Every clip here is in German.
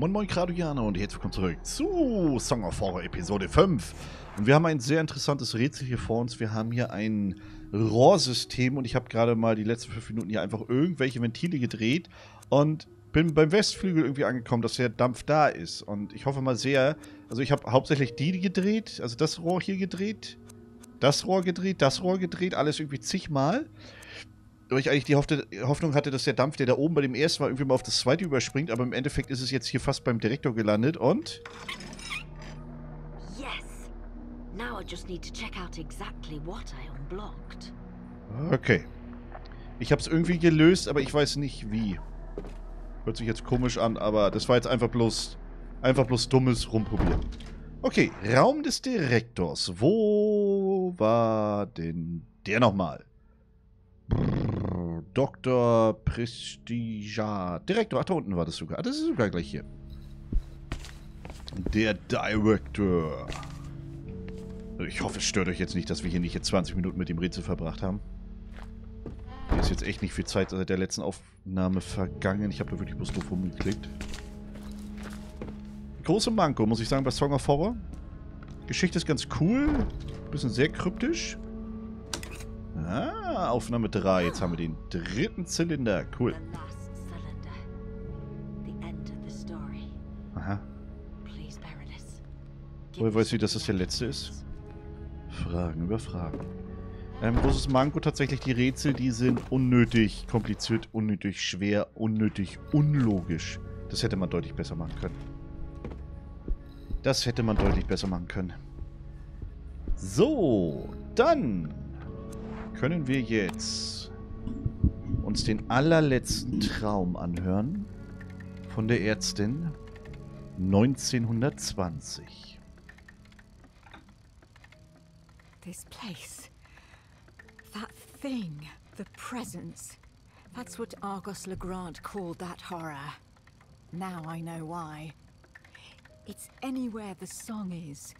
Moin Moin Graduianer und herzlich willkommen zurück zu Song of Horror Episode 5. Und wir haben ein sehr interessantes Rätsel hier vor uns. Wir haben hier ein Rohrsystem und ich habe gerade mal die letzten fünf Minuten hier einfach irgendwelche Ventile gedreht und bin beim Westflügel irgendwie angekommen, dass der Dampf da ist. Und ich hoffe mal sehr, also ich habe hauptsächlich die gedreht, also das Rohr hier gedreht, das Rohr gedreht, das Rohr gedreht, alles irgendwie zigmal weil ich eigentlich die Hoffnung hatte, dass der Dampf, der da oben bei dem ersten Mal irgendwie mal auf das zweite überspringt, aber im Endeffekt ist es jetzt hier fast beim Direktor gelandet und. Yes. Now I just need to check out exactly what I unblocked. Okay. Ich habe es irgendwie gelöst, aber ich weiß nicht wie. Hört sich jetzt komisch an, aber das war jetzt einfach bloß einfach bloß dummes Rumprobieren. Okay, Raum des Direktors. Wo war denn der nochmal? Dr. Prestigia. Direktor, ach, da unten war das sogar. Das ist sogar gleich hier. Der Director. Ich hoffe, es stört euch jetzt nicht, dass wir hier nicht jetzt 20 Minuten mit dem Rätsel verbracht haben. Hier ist jetzt echt nicht viel Zeit seit der letzten Aufnahme vergangen. Ich habe da wirklich bloß doof rumgeklickt. Große Manko, muss ich sagen, bei Song of Horror. Geschichte ist ganz cool. Bisschen sehr kryptisch. Ah, Aufnahme 3. Jetzt haben wir den dritten Zylinder. Cool. Aha. Woher weiß ich, dass das der letzte ist? Fragen über Fragen. Ähm, großes Manko tatsächlich die Rätsel, die sind unnötig kompliziert, unnötig schwer, unnötig unlogisch. Das hätte man deutlich besser machen können. Das hätte man deutlich besser machen können. So, dann können wir jetzt uns den allerletzten Traum anhören von der Ärztin 1920. This place. That thing. The presence. That's what Argos Legrand called that horror. Now I know why. It's anywhere the song is.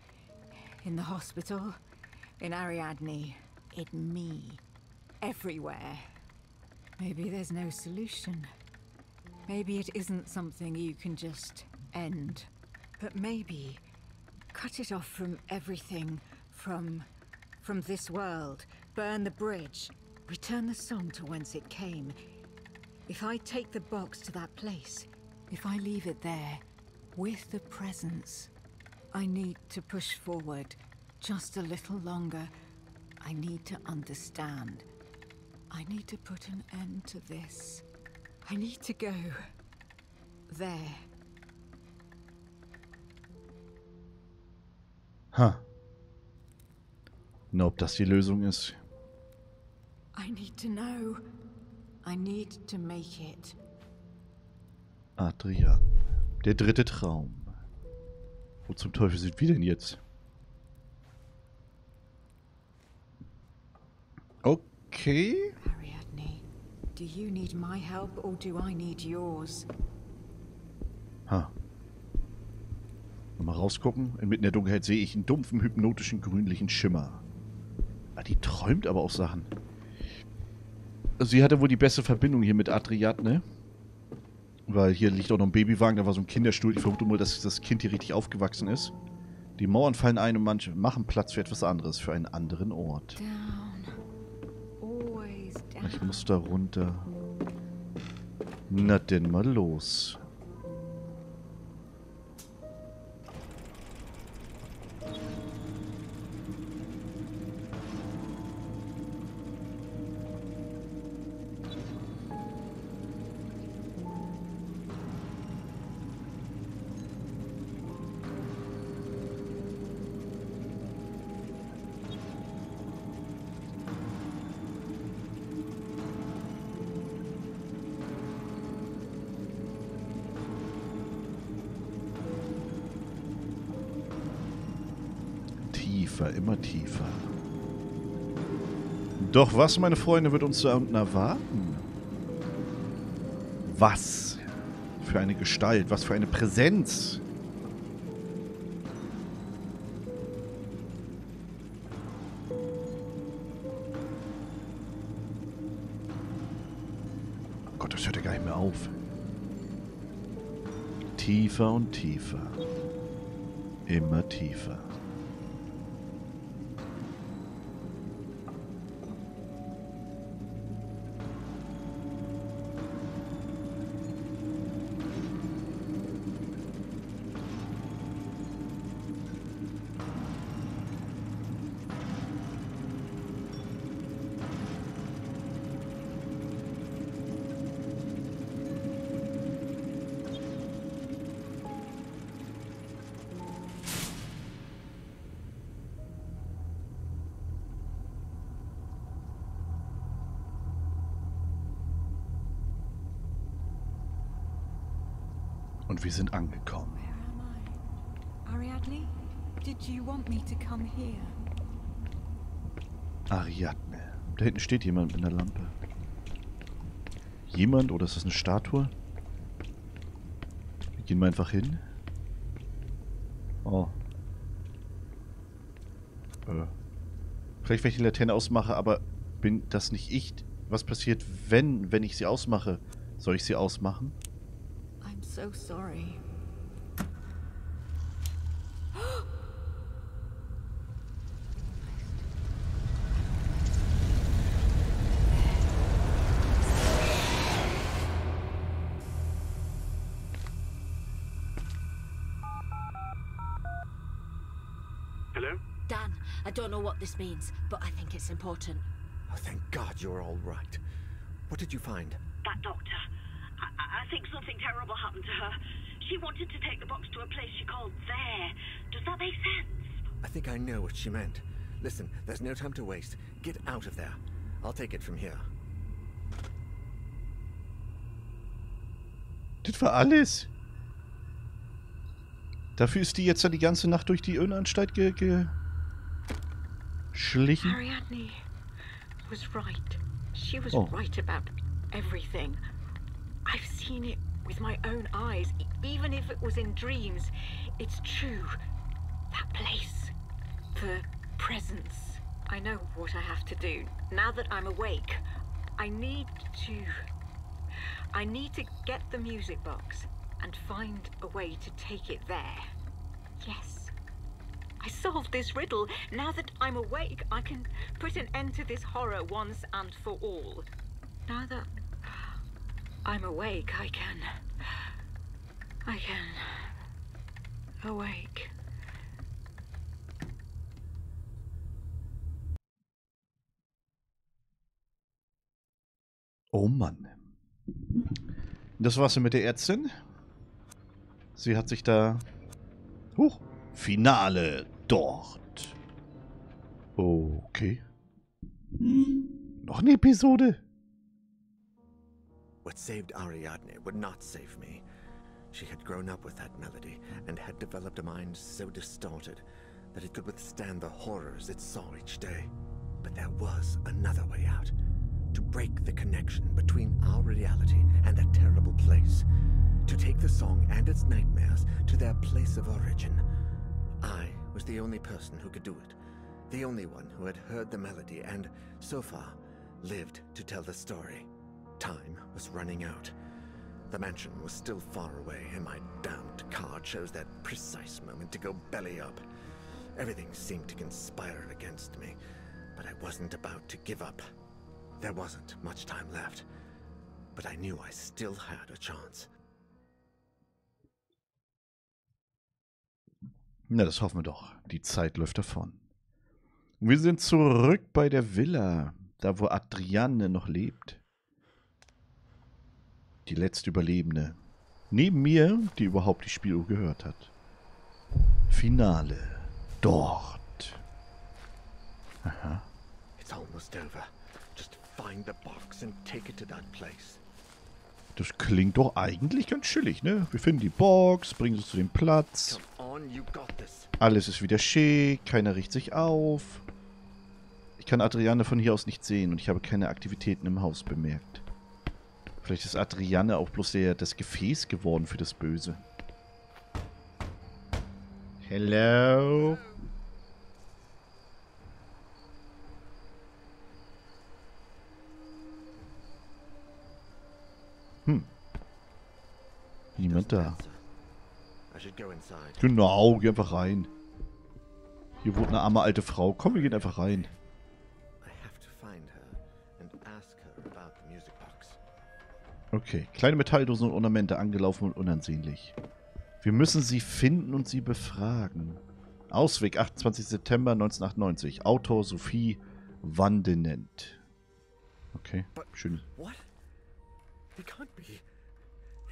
In the hospital, in Ariadne, it me. Everywhere. Maybe there's no solution. Maybe it isn't something you can just end. But maybe cut it off from everything, from from this world, burn the bridge, return the song to whence it came. If I take the box to that place, if I leave it there, with the presence, I need to push forward just a little longer I need to understand. I need to put an end to this. I need to go. There. Ha. Na, ob das die Lösung ist. I need to know. I need to make it. Adrian. Der dritte Traum. Wo zum Teufel sind wir denn jetzt? Okay. Ariadne, do you need my help or do I need yours? Ha. Mal rausgucken. Inmitten der Dunkelheit sehe ich einen dumpfen, hypnotischen, grünlichen Schimmer. Ah, die träumt aber auch Sachen. Sie hatte wohl die beste Verbindung hier mit Adriadne. Weil hier liegt auch noch ein Babywagen, da war so ein Kinderstuhl. Ich vermute mal, dass das Kind hier richtig aufgewachsen ist. Die Mauern fallen ein und manche machen Platz für etwas anderes, für einen anderen Ort. Down. Ich muss da runter. Na denn mal los. Tiefer, immer tiefer. Doch was, meine Freunde, wird uns da unten erwarten? Was für eine Gestalt, was für eine Präsenz. Oh Gott, das hört ja gar nicht mehr auf. tiefer und tiefer. Immer tiefer. Und wir sind angekommen. Ariadne? Did you want me to come here? Ariadne. Da hinten steht jemand mit einer Lampe. Jemand oder ist das eine Statue? Wir gehen mal einfach hin. Oh. Äh. Vielleicht, wenn ich die Laterne ausmache, aber bin das nicht ich? Was passiert, wenn, wenn ich sie ausmache? Soll ich sie ausmachen? I'm so sorry. Hello? Dan, I don't know what this means, but I think it's important. Oh, thank God you're all right. What did you find? That doctor. Think something terrible happened to her. She wanted to take the box to a place she called there. Does that make sense? I think I know what she meant. Listen, there's no time to waste. Get out of there. I'll take it from here. Das war alles. Dafür ist die jetzt ja die ganze Nacht durch die Irrenanstalt ge geschlichen. Ariadne was right. She was Oh. right about everything. I've seen it with my own eyes, even if it was in dreams. It's true. That place. The presence. I know what I have to do. Now that I'm awake, I need to. I need to get the music box and find a way to take it there. Yes. I solved this riddle. Now that I'm awake, I can put an end to this horror once and for all. Now that I'm awake, I can. I can. Awake. Oh Mann. Das war's mit der Ärztin. Sie hat sich da... Huch. Finale dort. Okay. Noch eine Episode? What saved Ariadne would not save me. She had grown up with that melody and had developed a mind so distorted that it could withstand the horrors it saw each day. But there was another way out. To break the connection between our reality and that terrible place. To take the song and its nightmares to their place of origin. I was the only person who could do it. The only one who had heard the melody and, so far, lived to tell the story. Time was running out. The mansion was still far away, and my damned car chose that precise moment to go belly up. Everything seemed to conspire against me, but I wasn't about to give up. There wasn't much time left, but I knew I still had a chance. Na, das hoffen wir doch. Die Zeit läuft davon. Wir sind zurück bei der Villa, da wo Adriane noch lebt. Die letzte Überlebende. Neben mir, die überhaupt die Spieluhr gehört hat. Finale. Dort. Aha. It's almost over. Just find the box and take it to that place. Das klingt doch eigentlich ganz chillig, ne? Wir finden die Box, bringen sie zu dem Platz. Alles ist wieder schick, keiner riecht sich auf. Ich kann Adriane von hier aus nicht sehen und ich habe keine Aktivitäten im Haus bemerkt. Vielleicht ist Adriane auch bloß der, das Gefäß geworden für das Böse. Hello? Hm. Niemand da. Genau, geh einfach rein. Hier wohnt eine arme alte Frau. Komm, wir gehen einfach rein. Okay, kleine Metalldosen und Ornamente, angelaufen und unansehnlich. Wir müssen sie finden und sie befragen. Ausweg, 28. September 1998. Autor Sophie Wandenent. Okay, schön. What? It can't be.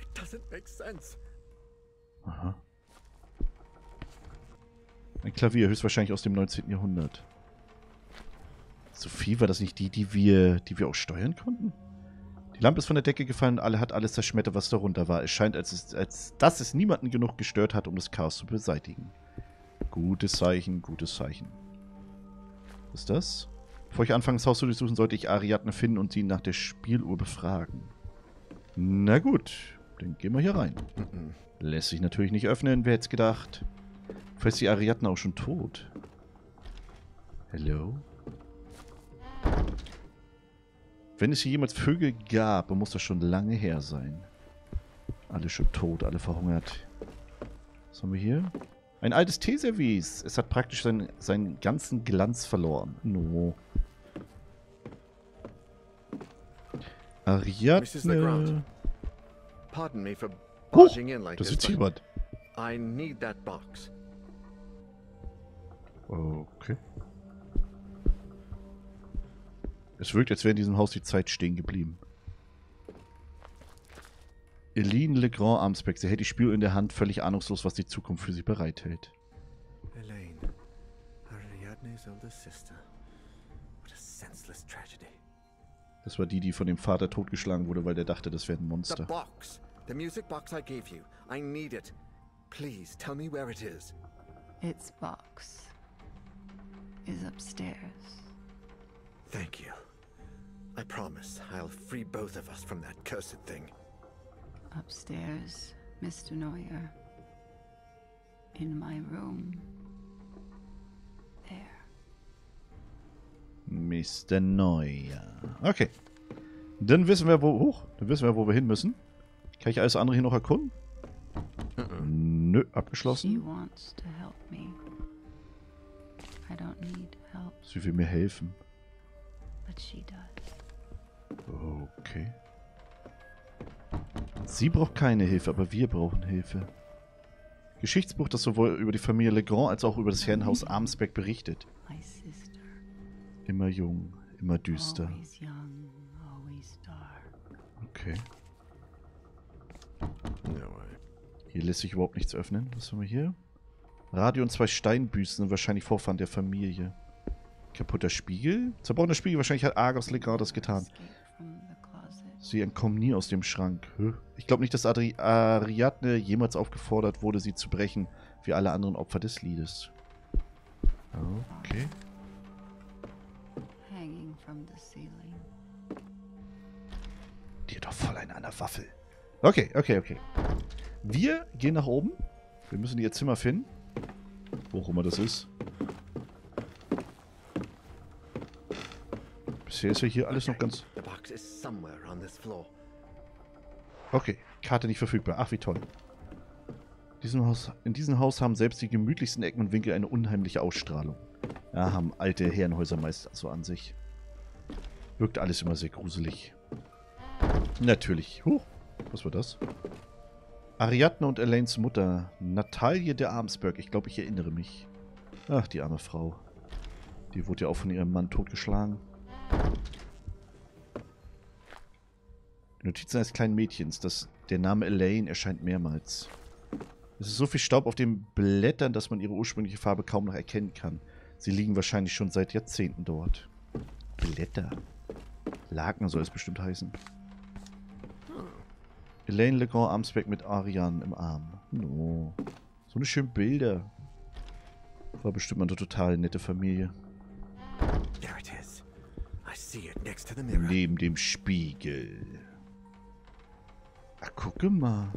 It doesn't make sense. Aha. Ein Klavier, höchstwahrscheinlich aus dem 19. Jahrhundert. Sophie, war das nicht die, die wir, die wir auch steuern konnten? Die Lampe ist von der Decke gefallen und alle hat alles zerschmettert, was darunter war. Es scheint, als, es, als dass es niemanden genug gestört hat, um das Chaos zu beseitigen. Gutes Zeichen, gutes Zeichen. Was ist das? Bevor ich anfange, das Haus zu durchsuchen, sollte ich Ariadne finden und sie nach der Spieluhr befragen. Na gut, dann gehen wir hier rein. Lässt sich natürlich nicht öffnen, wer hätte es gedacht. Vielleicht ist die Ariadne auch schon tot. Hello? Wenn es hier jemals Vögel gab, dann muss das schon lange her sein. Alle schon tot, alle verhungert. Was haben wir hier? Ein altes Teeservice. Es hat praktisch seinen, seinen ganzen Glanz verloren. No. Ariadne. Pardon me for like das ist jemand. I need that box. Okay. Es wirkt, als wäre in diesem Haus die Zeit stehen geblieben. Eline Legrand Armsbeck, sie hält die Spieluhr in der Hand, völlig ahnungslos, was die Zukunft für sie bereithält. Elaine, Ariadne's older sister. What a senseless tragedy. Das war die, die von dem Vater totgeschlagen wurde, weil der dachte, das wäre ein The Monster. box. The music box I gave you. I need it. Please tell me where it is. Its box is upstairs. Thank you. I promise I'll free both of us from that cursed thing. Upstairs, Mr. Neuer. In my room. There. Mr. Neuer. Okay. Dann wissen wir, wo. Huch, dann wissen wir, wo wir hin müssen. Kann ich alles andere hier noch erkunden? Nö, She abgeschlossen. wants to help me. I don't need help, Sie will mir helfen. but she does. Okay. Sie braucht keine Hilfe, aber wir brauchen Hilfe. Geschichtsbuch, das sowohl über die Familie Legrand als auch über das Herrenhaus Armsbeck berichtet. Immer jung, immer düster. Okay. Hier lässt sich überhaupt nichts öffnen. Was haben wir hier? Radio und zwei Steinbüsten sind wahrscheinlich Vorfahren der Familie. Kaputter Spiegel? Zerbrochener Spiegel, wahrscheinlich hat Argos Legrand das getan. Sie entkommen nie aus dem Schrank. Ich glaube nicht, dass Adri Ariadne jemals aufgefordert wurde, sie zu brechen, wie alle anderen Opfer des Liedes. Okay. Hat doch voll eine an der Waffel. Okay, okay, okay. Wir gehen nach oben. Wir müssen ihr Zimmer finden. Wo auch immer das ist. Bisher ist ja hier alles noch Okay, ganz... Okay, Karte nicht verfügbar. Ach, wie toll. In diesem, Haus, in diesem Haus haben selbst die gemütlichsten Ecken und Winkel eine unheimliche Ausstrahlung. Ja, haben alte Herrenhäuser meist so an sich. Wirkt alles immer sehr gruselig. Natürlich. Huch, was war das? Ariadne und Elaines Mutter, Natalie de Armsberg. Ich glaube, ich erinnere mich. Ach, die arme Frau. Die wurde ja auch von ihrem Mann totgeschlagen. Die Notizen eines kleinen Mädchens. Das, der Name Elaine erscheint mehrmals. Es ist so viel Staub auf den Blättern, dass man ihre ursprüngliche Farbe kaum noch erkennen kann. Sie liegen wahrscheinlich schon seit Jahrzehnten dort. Blätter. Laken soll es bestimmt heißen. Elaine Legrand Armsbeck mit Ariane im Arm. No. So eine schöne Bilder. War bestimmt mal eine total nette Familie. There it is. Neben dem Spiegel. Ach, gucke mal.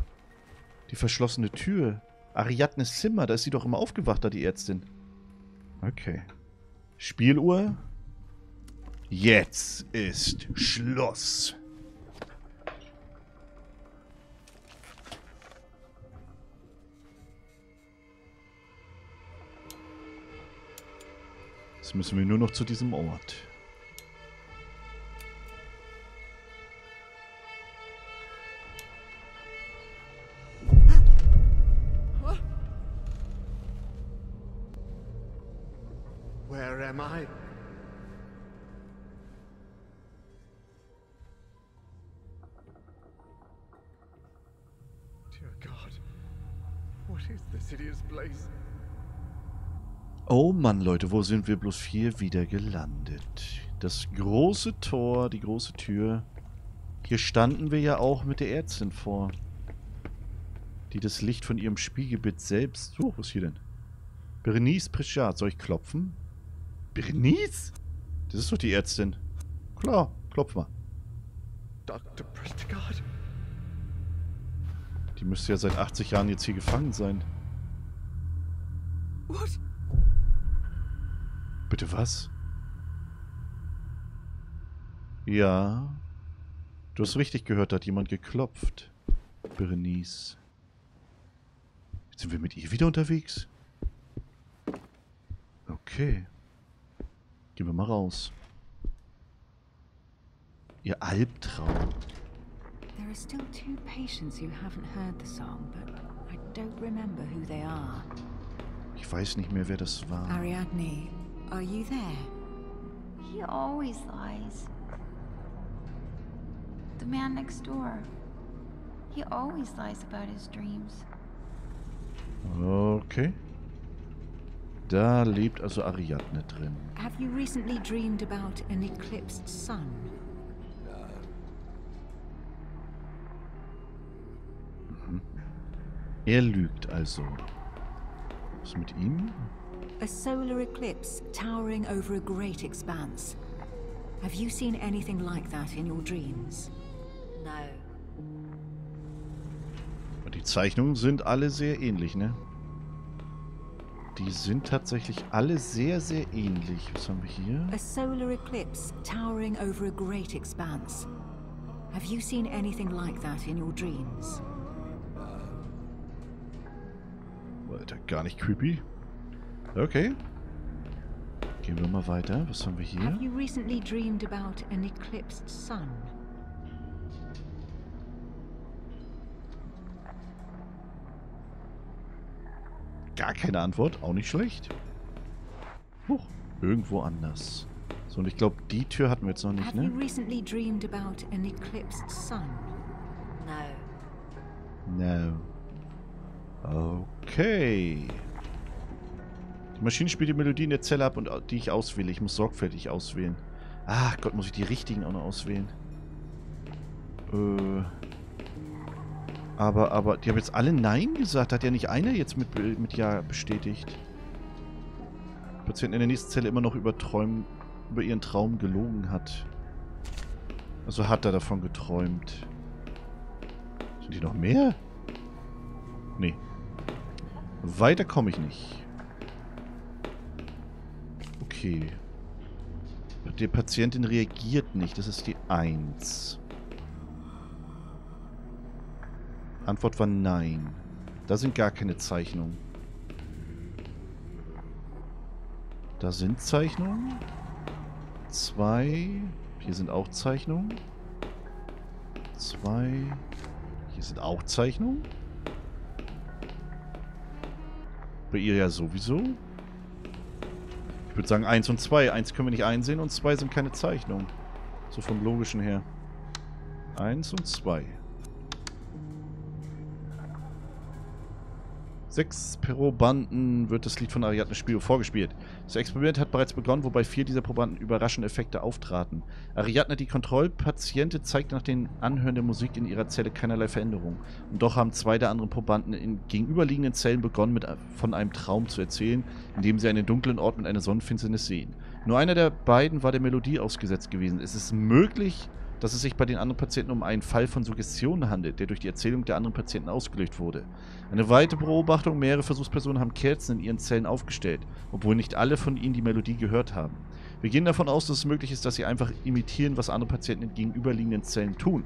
Die verschlossene Tür. Ariadnes Zimmer, da ist sie doch immer aufgewacht, da die Ärztin. Okay. Spieluhr. Jetzt ist Schluss. Jetzt müssen wir nur noch zu diesem Ort. Mann, Leute, wo sind wir bloß hier wieder gelandet? Das große Tor, die große Tür. Hier standen wir ja auch mit der Ärztin vor. Die das Licht von ihrem Spiegelbild selbst... Oh, was ist hier denn? Berenice Pritchard, soll ich klopfen? Berenice? Das ist doch die Ärztin. Klar, klopf mal. Dr. Prestigard? Die müsste ja seit 80 Jahren jetzt hier gefangen sein. What? Bitte was? Ja. Du hast richtig gehört, da hat jemand geklopft. Berenice. Jetzt sind wir mit ihr wieder unterwegs? Okay. Gehen wir mal raus. Ihr Albtraum. There are still two patients who haven't heard the song, but I don't remember who they are. Ich weiß nicht mehr, wer das war. Ariadne, are you there? He always lies. The man next door. He always lies about his dreams. Okay. Da lebt also Ariadne drin. Have you recently dreamed about an eclipsed sun? Er lügt also. Was ist mit ihm? A solar eclipse towering over a great expanse. Have you seen anything like that in your dreams? No. Die Zeichnungen sind alle sehr ähnlich, ne? Die sind tatsächlich alle sehr, sehr ähnlich. Was haben wir hier? A solar eclipse towering over a great expanse. Have you seen anything like that in your dreams? Alter, gar nicht creepy. Okay. Gehen wir mal weiter. Was haben wir hier? Have you recently dreamed about an eclipsed sun? Gar keine Antwort. Auch nicht schlecht. Huch, irgendwo anders. So, und ich glaube, die Tür hatten wir jetzt noch nicht, Have you ne? recently dreamed about an eclipsed sun? No. No. Okay. Die Maschine spielt die Melodie in der Zelle ab, und die ich auswähle. Ich muss sorgfältig auswählen. Ach Gott, muss ich die richtigen auch noch auswählen? Äh. Aber, aber, die haben jetzt alle Nein gesagt. Hat ja nicht einer jetzt mit, mit Ja bestätigt. Patienten in der nächsten Zelle immer noch über, Träum, über ihren Traum gelogen hat. Also hat er davon geträumt. Sind die noch mehr? Nee. Weiter komme ich nicht. Okay. Die Patientin reagiert nicht. Das ist die 1. Antwort war nein. Da sind gar keine Zeichnungen. Da sind Zeichnungen. Zwei. Hier sind auch Zeichnungen. Zwei. Hier sind auch Zeichnungen. Bei ihr ja sowieso. Ich würde sagen 1 und 2. 1 können wir nicht einsehen und 2 sind keine Zeichnungen. So vom Logischen her. 1 und 2. Sechs Probanden wird das Lied von Ariadne Spio vorgespielt. Das Experiment hat bereits begonnen, wobei vier dieser Probanden überraschende Effekte auftraten. Ariadne, die Kontrollpatientin, zeigt nach den Anhören der Musik in ihrer Zelle keinerlei Veränderung. Und doch haben zwei der anderen Probanden in gegenüberliegenden Zellen begonnen, mit, von einem Traum zu erzählen, in dem sie einen dunklen Ort mit einer Sonnenfinsternis sehen. Nur einer der beiden war der Melodie ausgesetzt gewesen. Es ist möglich, dass es sich bei den anderen Patienten um einen Fall von Suggestion handelt, der durch die Erzählung der anderen Patienten ausgelöst wurde. Eine weitere Beobachtung, mehrere Versuchspersonen haben Kerzen in ihren Zellen aufgestellt, obwohl nicht alle von ihnen die Melodie gehört haben. Wir gehen davon aus, dass es möglich ist, dass sie einfach imitieren, was andere Patienten in gegenüberliegenden Zellen tun.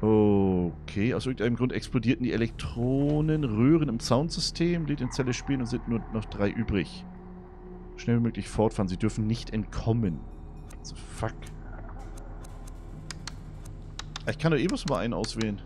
Okay, aus irgendeinem Grund explodierten die Elektronenröhren im Soundsystem, Lied in Zelle spielen und sind nur noch drei übrig. Schnell wie möglich fortfahren. Sie dürfen nicht entkommen. So, fuck. Ich kann doch eh bloß mal einen auswählen.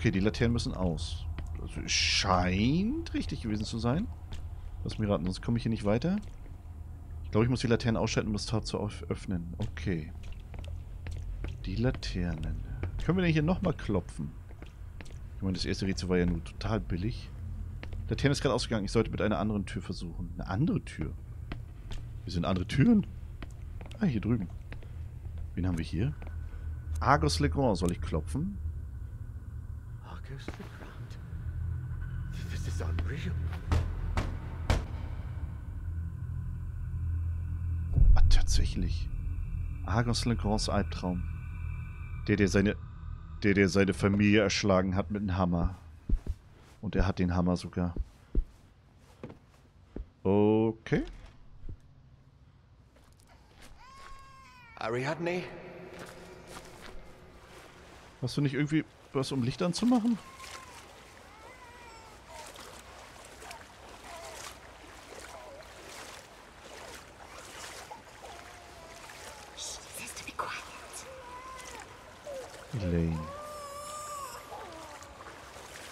Okay, die Laternen müssen aus. Also scheint richtig gewesen zu sein. Lass mich raten, sonst komme ich hier nicht weiter. Ich glaube, ich muss die Laternen ausschalten, um das Tor zu öff- öffnen. Okay. Die Laternen. Können wir denn hier nochmal klopfen? Ich meine, das erste Rätsel war ja nur total billig. Laterne ist gerade ausgegangen. Ich sollte mit einer anderen Tür versuchen. Eine andere Tür? Wir sind andere Türen? Ah, hier drüben. Wen haben wir hier? Argos Legrand. Soll ich klopfen? Argus the Grand. This is unreal. Ah, tatsächlich. Argos Legrands Albtraum. Der, der seine. Der, der seine Familie erschlagen hat mit einem Hammer. Und er hat den Hammer sogar. Okay. Ariadne? Hast du nicht irgendwie was, um Licht anzumachen? Elaine.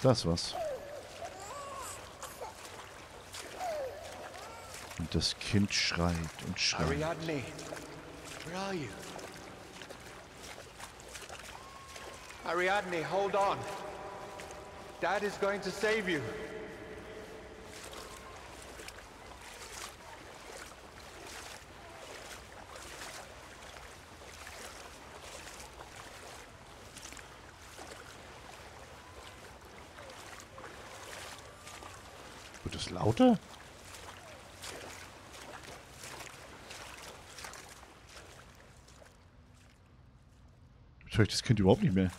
Das was. Und das Kind schreit und schreit. Ariadne? Where are you? Ariadne, hold on. Dad is going to save you. Wird es lauter? Jetzt höre das Kind überhaupt nicht mehr.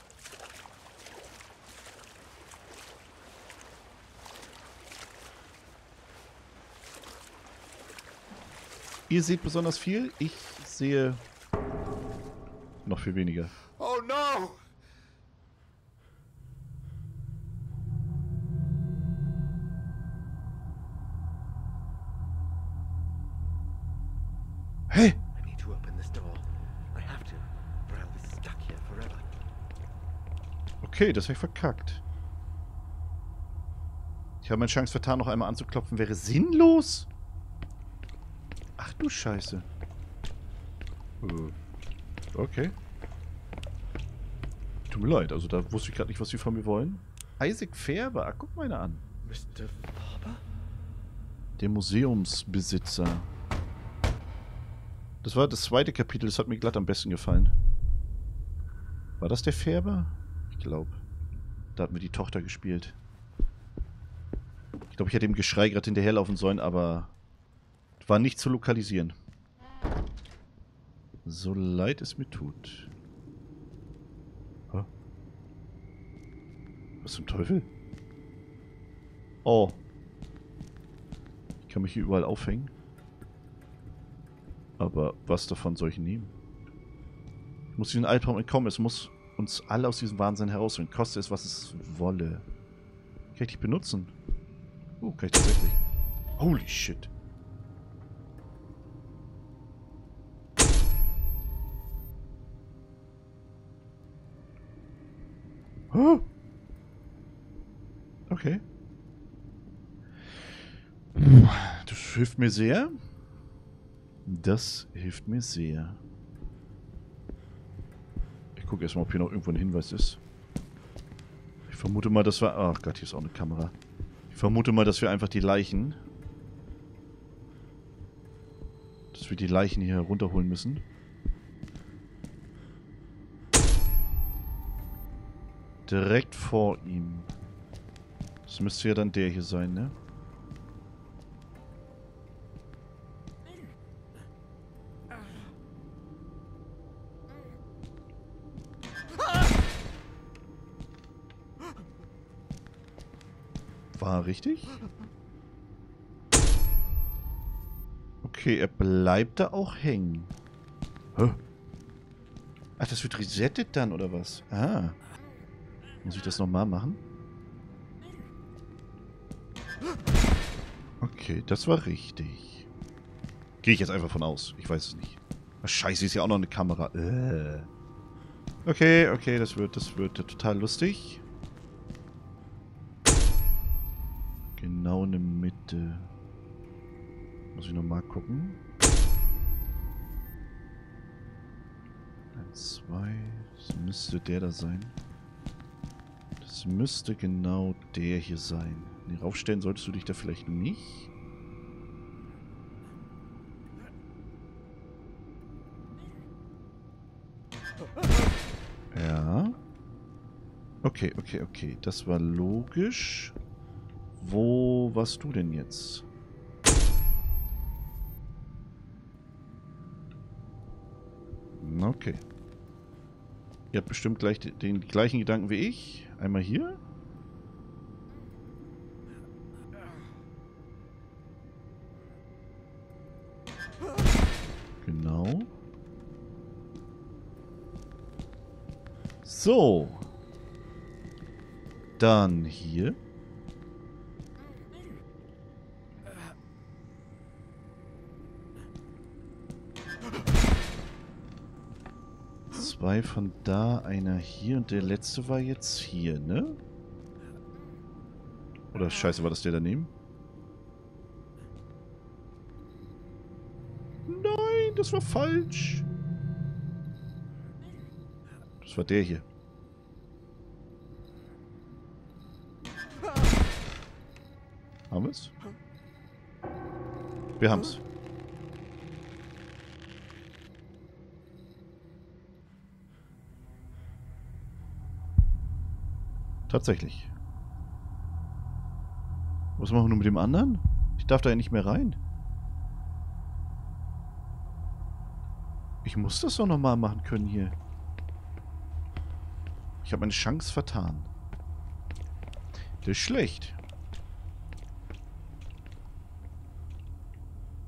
Ihr seht besonders viel, ich sehe noch viel weniger. Oh no! Hey! Okay, das habe ich verkackt. Ich habe meine Chance vertan, noch einmal anzuklopfen. Wäre sinnlos? Du Scheiße. Äh, Okay. Tut mir leid, also da wusste ich gerade nicht, was sie von mir wollen. Isaac Färber, ah, guck mal einer an. Mr. Faber? Der Museumsbesitzer. Das war das zweite Kapitel, das hat mir glatt am besten gefallen. War das der Färber? Ich glaube. Da hatten wir die Tochter gespielt. Ich glaube, ich hätte dem Geschrei gerade hinterherlaufen sollen, aber war nicht zu lokalisieren. So leid es mir tut. Hä? Was zum Teufel? Oh. Ich kann mich hier überall aufhängen. Aber was davon soll ich nehmen? Ich muss diesen Albtraum entkommen. Es muss uns alle aus diesem Wahnsinn herausholen. Koste es, was es wolle. Kann ich dich benutzen? Oh, kann ich tatsächlich. Holy shit. Okay. Das hilft mir sehr. Das hilft mir sehr. gucke erstmal, ob hier noch irgendwo ein Hinweis ist. Ich vermute mal, dass wir... Ach Gott, hier ist auch eine Kamera. Ich vermute mal, dass wir einfach die Leichen... Dass wir die Leichen hier runterholen müssen. Direkt vor ihm. Das müsste ja dann der hier sein, ne? War richtig? Okay, er bleibt da auch hängen. Hä? Ach, das wird resettet dann, oder was? Ah. Muss ich das nochmal machen? Okay, das war richtig. Gehe ich jetzt einfach von aus. Ich weiß es nicht. Ach, scheiße, ist ja auch noch eine Kamera. Äh. Okay, okay, das wird, das wird total lustig. Genau in der Mitte. Muss ich nochmal gucken. Eins, zwei. Das müsste der da sein. Das müsste genau der hier sein. Nee, raufstellen solltest du dich da vielleicht nicht. Ja. Okay, okay, okay. Das war logisch. Wo warst du denn jetzt? Okay. Ihr habt bestimmt gleich den, den gleichen Gedanken wie ich. Einmal hier. Genau. So. Dann hier. Zwei von da, einer hier und der letzte war jetzt hier, ne? Oder scheiße, war das der daneben? Nein, das war falsch. Das war der hier. Haben wir's? Wir haben's. Tatsächlich. Was machen wir nun mit dem anderen? Ich darf da ja nicht mehr rein. Ich muss das doch nochmal machen können hier. Ich habe meine Chance vertan. Das ist schlecht.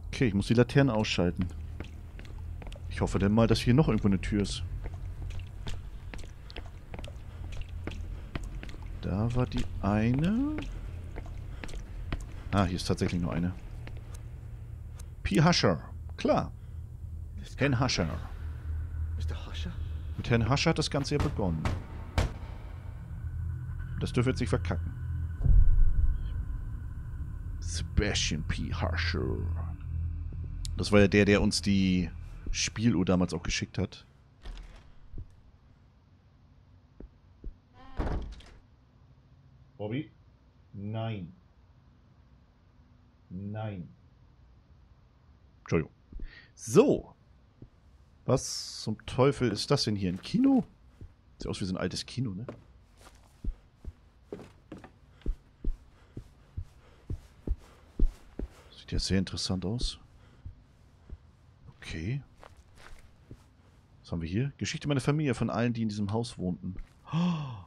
Okay, ich muss die Laterne ausschalten. Ich hoffe denn mal, dass hier noch irgendwo eine Tür ist. Da war die eine. Ah, hier ist tatsächlich nur eine. P. Husher. Klar. Herrn Husher. Mr. Husher? Mit Herrn Husher hat das Ganze ja begonnen. Das dürfte jetzt nicht verkacken. Sebastian P. Husher. Das war ja der, der uns die Spieluhr damals auch geschickt hat. Bobby? Nein. Nein. Entschuldigung. So. Was zum Teufel ist das denn hier? Ein Kino? Sieht aus wie so ein altes Kino, ne? Sieht ja sehr interessant aus. Okay. Was haben wir hier? Geschichte meiner Familie von allen, die in diesem Haus wohnten. Ach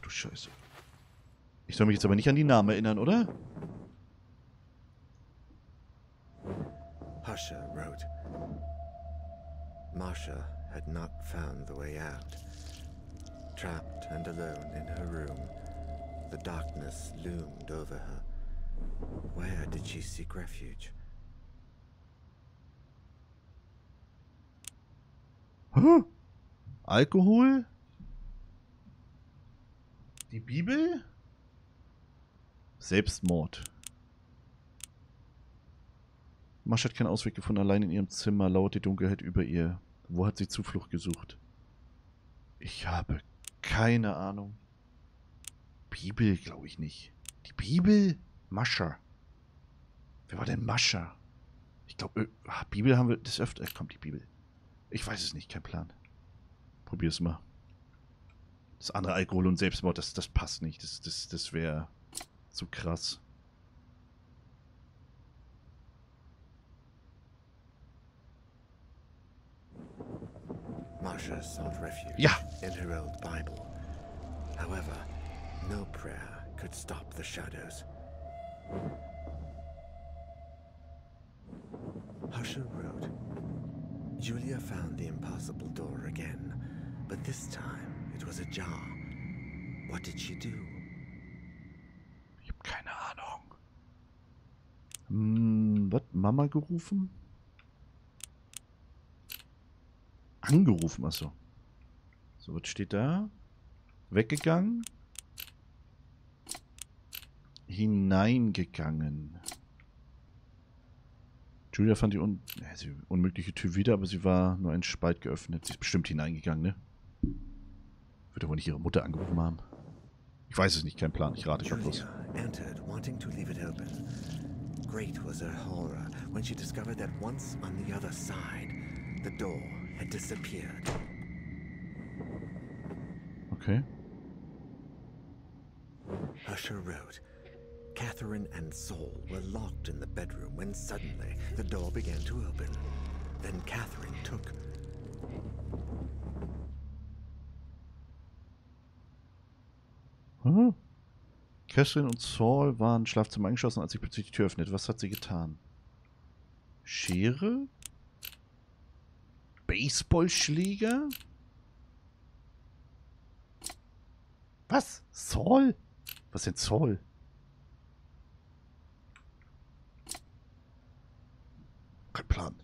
du Scheiße. Ich soll mich jetzt aber nicht an die Namen erinnern, oder? Husher wrote, Marcia had not found the way out. Trapped and alone in her room, the darkness loomed over her. Where did she seek refuge? Huh? Alkohol? Die Bibel? Selbstmord. Masch hat keinen Ausweg gefunden, allein in ihrem Zimmer lauert die Dunkelheit über ihr. Wo hat sie Zuflucht gesucht? Ich habe keine Ahnung. Bibel, glaube ich nicht. Die Bibel? Mascha. Wer war denn Mascha? Ich glaube, Bibel haben wir das öfter. Äh, kommt die Bibel. Ich weiß es nicht, kein Plan. Probier's mal. Das andere Alkohol und Selbstmord, das, das passt nicht. Das, das, das wäre zu krass. Marsha sought refuge Ja. in her old Bible. However, no prayer could stop the shadows. Husher wrote, Julia found the impossible door again, but this time it was ajar. What did she do? Hm, was? Mama gerufen? Angerufen, achso. So, was steht da? Weggegangen? Hineingegangen. Julia fand die un ja, sie unmögliche Tür wieder, aber sie war nur ein Spalt geöffnet. Sie ist bestimmt hineingegangen, ne? Wird aber nicht ihre Mutter angerufen haben. Ich weiß es nicht, kein Plan. Ich rate gerade bloß. Julia entered, wanting to leave it open. Great was her horror when she discovered that once on the other side, the door had disappeared. Okay. Usher wrote, Catherine and Saul were locked in the bedroom when suddenly the door began to open. Then Catherine took Hm. Catherine und Saul waren im Schlafzimmer eingeschlossen, als sich plötzlich die Tür öffnet. Was hat sie getan? Schere? Baseballschläger? Was? Saul? Was denn Saul? Kein Plan.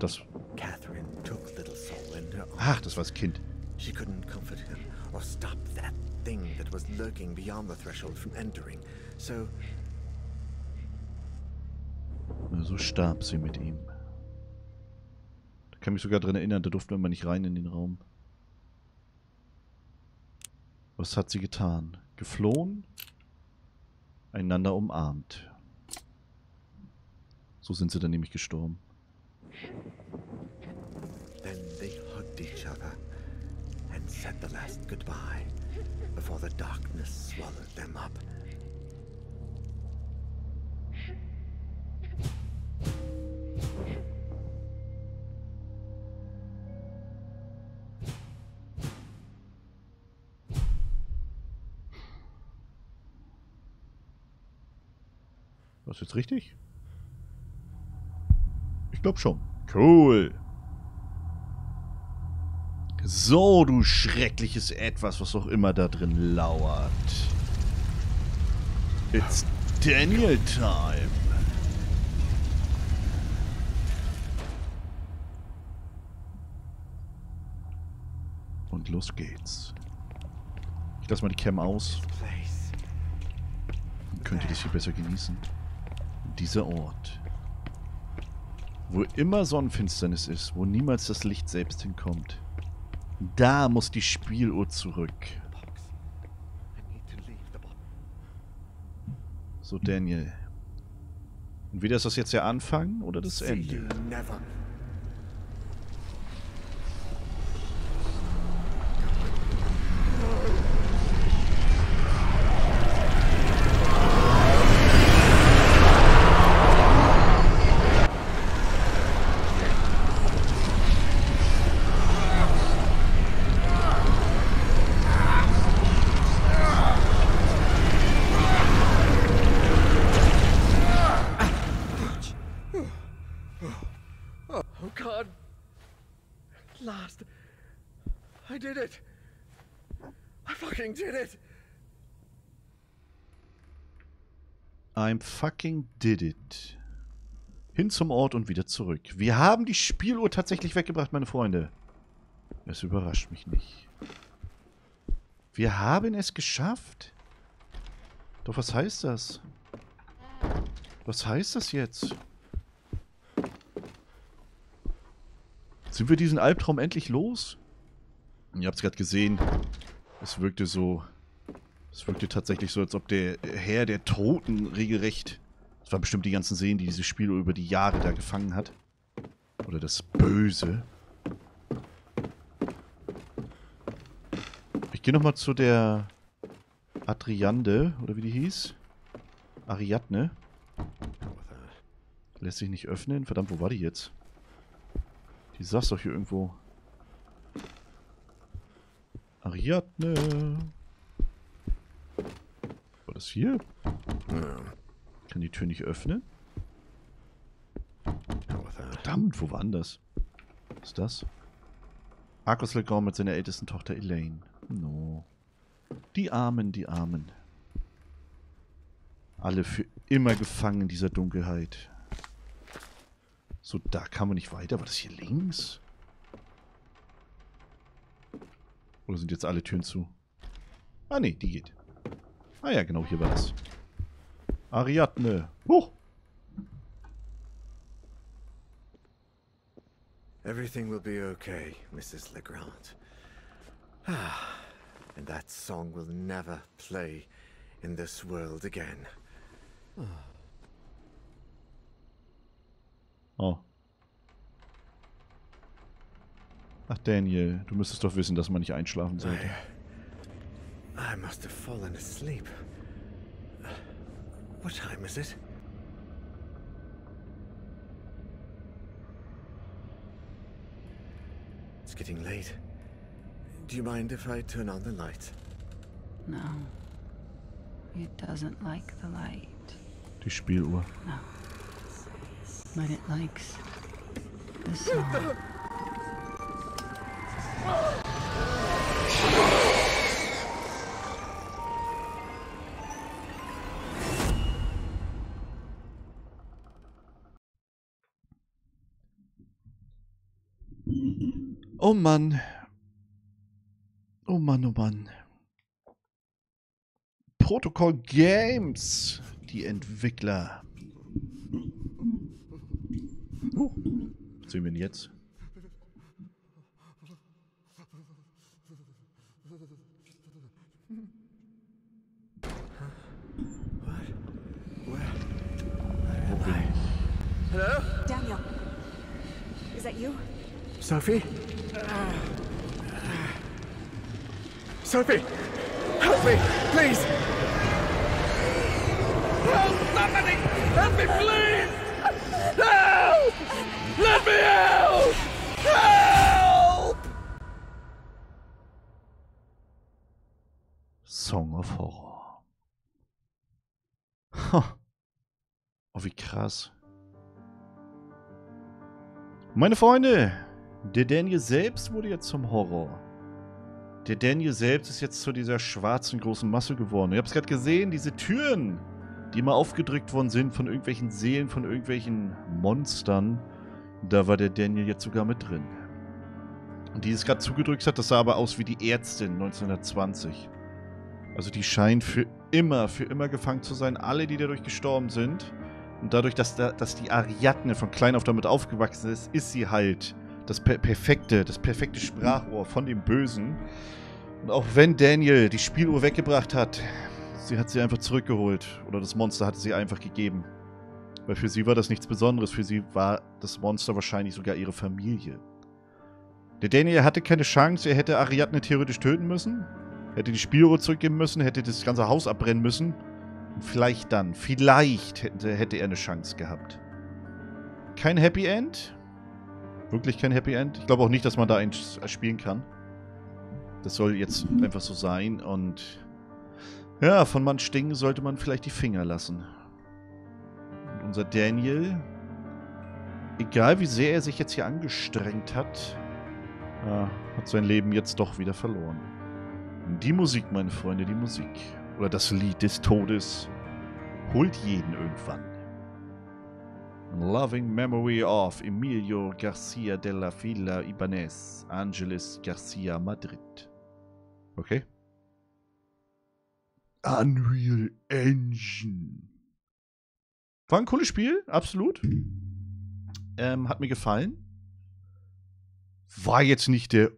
Das. Saul in her arms. Ach, das war das Kind. She couldn't comfort him or stop that thing that was lurking beyond the threshold from entering. So So starb sie mit ihm. Da kann mich sogar dran erinnern, da durften wir mal nicht rein in den Raum. Was hat sie getan? Geflohen? Einander umarmt. So sind sie dann nämlich gestorben. Goodbye before the darkness swallowed them up. War das jetzt richtig? Ich glaube schon. Cool. So, du schreckliches Etwas, was auch immer da drin lauert. It's Daniel time. Und los geht's. Ich lasse mal die Cam aus. Dann könnt ihr das hier besser genießen. Dieser Ort. Wo immer Sonnenfinsternis ist, wo niemals das Licht selbst hinkommt. Da muss die Spieluhr zurück. So, Daniel. Entweder ist das jetzt der Anfang oder das Ende. never. Oh God. At last. I did it. I fucking did it. I'm fucking did it. Hin zum Ort und wieder zurück. Wir haben die Spieluhr tatsächlich weggebracht, meine Freunde. Es überrascht mich nicht. Wir haben es geschafft. Doch was heißt das? Was heißt das jetzt? Sind wir diesen Albtraum endlich los? Ihr habt es gerade gesehen. Es wirkte so... Es wirkte tatsächlich so, als ob der Herr der Toten regelrecht... Das waren bestimmt die ganzen Seelen, die dieses Spiel über die Jahre da gefangen hat. Oder das Böse. Ich gehe nochmal zu der Adriande, oder wie die hieß. Ariadne. Lässt sich nicht öffnen. Verdammt, wo war die jetzt? Die saß doch hier irgendwo. Ariadne. War das hier? Kann die Tür nicht öffnen? Verdammt, wo war das? Was ist das? Arcus Legrand mit seiner ältesten Tochter Elaine. No. Die Armen, die Armen. Alle für immer gefangen in dieser Dunkelheit. So, da kann man nicht weiter. War das hier links? Oder sind jetzt alle Türen zu? Ah, nee, die geht. Ah ja, genau, hier war das. Ariadne. Hoch! Everything will be okay, Mrs. Legrand. Ah, and that song will never play in this world again. Oh. Ach, Daniel, du müsstest doch wissen, dass man nicht einschlafen sollte. I, I must have fallen asleep. What time is it? It's getting late. Do you mind if I turn on the light? No. It doesn't like the light. Die Spieluhr. No. But it likes the song. Oh Mann. Oh Mann, oh Mann. Protocol Games. Die Entwickler. Uh, was sehen wir denn jetzt? Hello? Daniel, is that you? Sophie? Sophie! Help me! Please! Help! Somebody! Help me, please! Help! Let me out! Help! Song of Horror. Ha. Oh, wie krass. Meine Freunde, der Daniel selbst wurde jetzt zum Horror. Der Daniel selbst ist jetzt zu dieser schwarzen großen Masse geworden. Ihr habt es gerade gesehen, diese Türen, die immer aufgedrückt worden sind von irgendwelchen Seelen, von irgendwelchen Monstern. Da war der Daniel jetzt sogar mit drin. Und die es gerade zugedrückt hat, das sah aber aus wie die Ärztin 1920. Also die scheint für immer, für immer gefangen zu sein. Alle, die dadurch gestorben sind. Und dadurch, dass, da, dass die Ariadne von klein auf damit aufgewachsen ist, ist sie halt das per perfekte, das perfekte Sprachrohr von dem Bösen. Und auch wenn Daniel die Spieluhr weggebracht hat, sie hat sie einfach zurückgeholt. Oder das Monster hatte sie einfach gegeben. Weil für sie war das nichts Besonderes. Für sie war das Monster wahrscheinlich sogar ihre Familie. Der Daniel hatte keine Chance. Er hätte Ariadne theoretisch töten müssen. Hätte die Spieluhr zurückgeben müssen. Hätte das ganze Haus abbrennen müssen. Vielleicht dann, vielleicht hätte, er eine Chance gehabt. Kein Happy End. Wirklich kein Happy End. Ich glaube auch nicht, dass man da eins spielen kann. Das soll jetzt einfach so sein und ja, von Mann Sting sollte man vielleicht die Finger lassen. Und unser Daniel, egal wie sehr er sich jetzt hier angestrengt hat, ja, hat sein Leben jetzt doch wieder verloren. Die Musik, meine Freunde, die Musik. Oder das Lied des Todes holt jeden irgendwann. Loving Memory of Emilio Garcia de la Villa Ibanez, Angeles Garcia Madrid. Okay. Unreal Engine. War ein cooles Spiel, absolut. Ähm, hat mir gefallen. war jetzt nicht der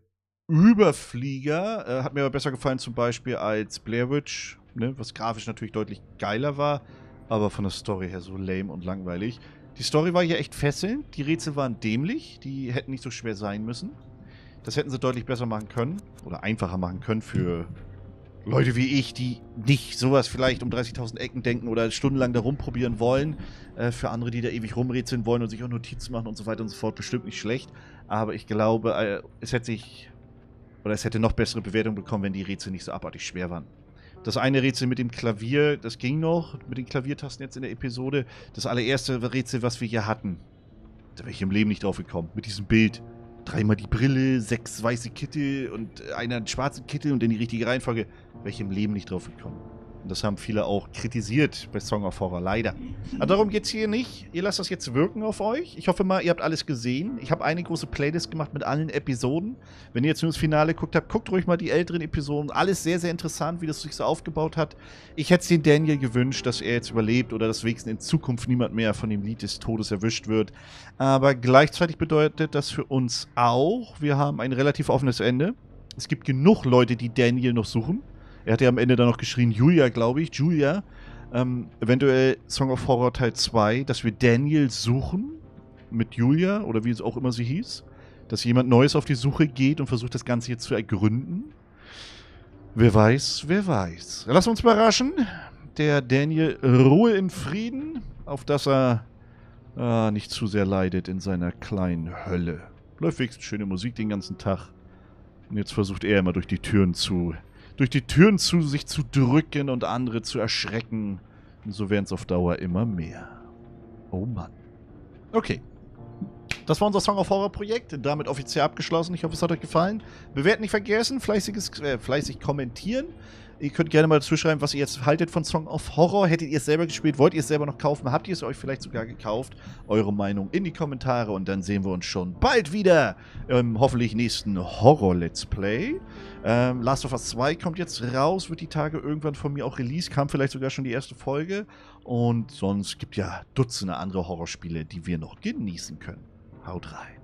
Überflieger. Äh, hat mir aber besser gefallen zum Beispiel als Blair Witch, ne, was grafisch natürlich deutlich geiler war, aber von der Story her so lame und langweilig. Die Story war hier echt fesselnd. Die Rätsel waren dämlich. Die hätten nicht so schwer sein müssen. Das hätten sie deutlich besser machen können. Oder einfacher machen können für Leute wie ich, die nicht sowas vielleicht um 30.000 Ecken denken oder stundenlang da rumprobieren wollen. Äh, für andere, die da ewig rumrätseln wollen und sich auch Notizen machen und so weiter und so fort, bestimmt nicht schlecht. Aber ich glaube, äh, es hätte sich oder es hätte noch bessere Bewertung bekommen, wenn die Rätsel nicht so abartig schwer waren. Das eine Rätsel mit dem Klavier, das ging noch, mit den Klaviertasten jetzt in der Episode. Das allererste Rätsel, was wir hier hatten, da wäre ich im Leben nicht drauf gekommen. Mit diesem Bild. Dreimal die Brille, sechs weiße Kittel und einer schwarzen Kittel und in die richtige Reihenfolge. Wäre ich im Leben nicht drauf gekommen. Das haben viele auch kritisiert bei Song of Horror, leider. Aber darum geht es hier nicht. Ihr lasst das jetzt wirken auf euch. Ich hoffe mal, ihr habt alles gesehen. Ich habe eine große Playlist gemacht mit allen Episoden. Wenn ihr jetzt nur das Finale guckt habt, guckt ruhig mal die älteren Episoden. Alles sehr, sehr interessant, wie das sich so aufgebaut hat. Ich hätte es den Daniel gewünscht, dass er jetzt überlebt oder dass wenigstens in Zukunft niemand mehr von dem Lied des Todes erwischt wird. Aber gleichzeitig bedeutet das für uns auch, wir haben ein relativ offenes Ende. Es gibt genug Leute, die Daniel noch suchen. Er hat ja am Ende dann noch geschrien, Julia, glaube ich, Julia. Ähm, eventuell Song of Horror Teil 2, dass wir Daniel suchen mit Julia oder wie es auch immer sie hieß. Dass jemand Neues auf die Suche geht und versucht, das Ganze jetzt zu ergründen. Wer weiß, wer weiß. Lass uns überraschen. Der Daniel Ruhe in Frieden, auf dass er äh, nicht zu sehr leidet in seiner kleinen Hölle. Läuft wenigstens schöne Musik den ganzen Tag. Und jetzt versucht er immer durch die Türen zu durch die Türen zu sich zu drücken und andere zu erschrecken. Und so werden es auf Dauer immer mehr. Oh Mann. Okay. Das war unser Song of Horror Projekt, damit offiziell abgeschlossen. Ich hoffe, es hat euch gefallen. Bewerten nicht vergessen, fleißiges, äh, fleißig kommentieren. Ihr könnt gerne mal zuschreiben, was ihr jetzt haltet von Song of Horror. Hättet ihr es selber gespielt? Wollt ihr es selber noch kaufen? Habt ihr es euch vielleicht sogar gekauft? Eure Meinung in die Kommentare und dann sehen wir uns schon bald wieder im hoffentlich nächsten Horror-Let's Play. Ähm, Last of Us 2 kommt jetzt raus, wird die Tage irgendwann von mir auch released, kam vielleicht sogar schon die erste Folge. Und sonst gibt ja Dutzende andere Horrorspiele, die wir noch genießen können. Haut rein.